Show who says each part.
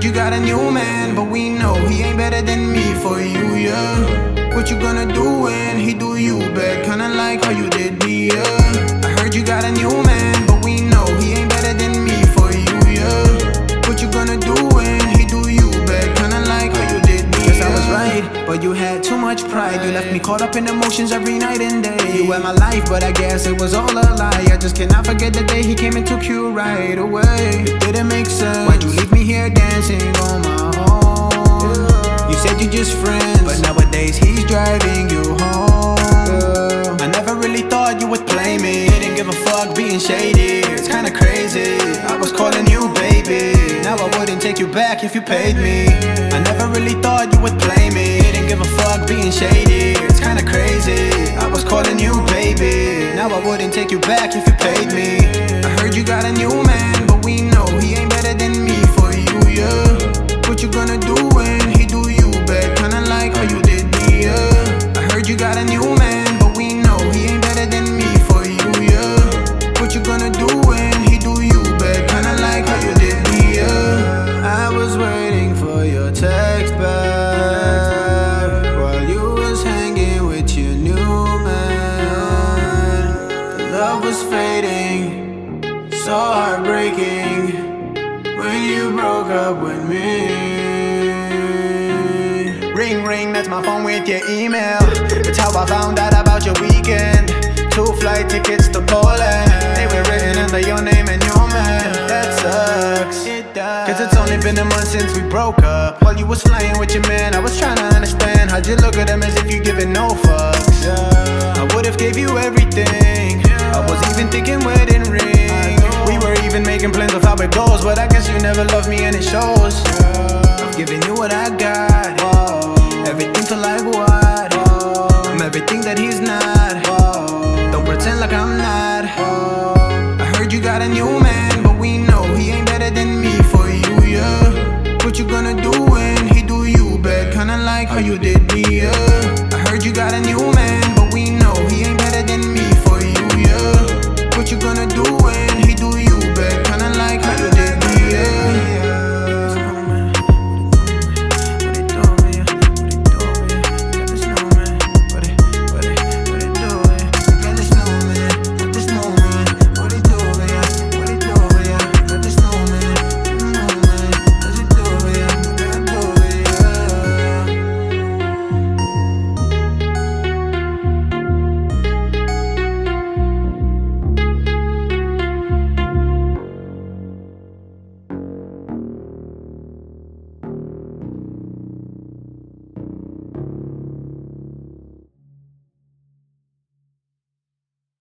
Speaker 1: heard you got a new man, but we know he ain't better than me for you, yeah. What you gonna do when he do you back? Kinda like how you did me, yeah. Pride. You left me caught up in emotions every night and day. You were my life, but I guess it was all a lie. I just cannot forget the day he came and took you right away. It didn't make sense. Why'd you leave me here dancing on my own? You said you just friends, but nowadays he's driving you home. I never really thought you would play me. Didn't give a fuck being shady. It's kinda crazy. I was calling you baby. Now I wouldn't take you back if you paid me. I never really thought you would play me. Give a fuck being shady. It's kinda crazy. I was calling you baby. Now I wouldn't take you back if you paid me. I heard you got a new man, but we know he ain't better than me for you, yeah. What you gonna do when he do you back? Kinda like how you did me, yeah. I heard you got a new man, was fading, so heartbreaking when you broke up with me. Ring, ring, that's my phone with your email. That's how I found out about your weekend. Two flight tickets to Poland. They were written under your name and your man. That sucks. Cause it's only been a month since we broke up. While you was flying with your man, I was trying to understand. How'd you look at him as if you giving no fucks? I would've gave you everything. I was even thinking wedding ring. We were even making plans of how it goes, but I guess you never loved me and it shows. I've given you what I got. Everything to like what? I'm everything that he's not. Don't pretend like I'm not. I heard you got a new man, but we know he ain't better than me for you, yeah. What you gonna do when he do you back? Kinda like how you did me, yeah. I heard you got a new man,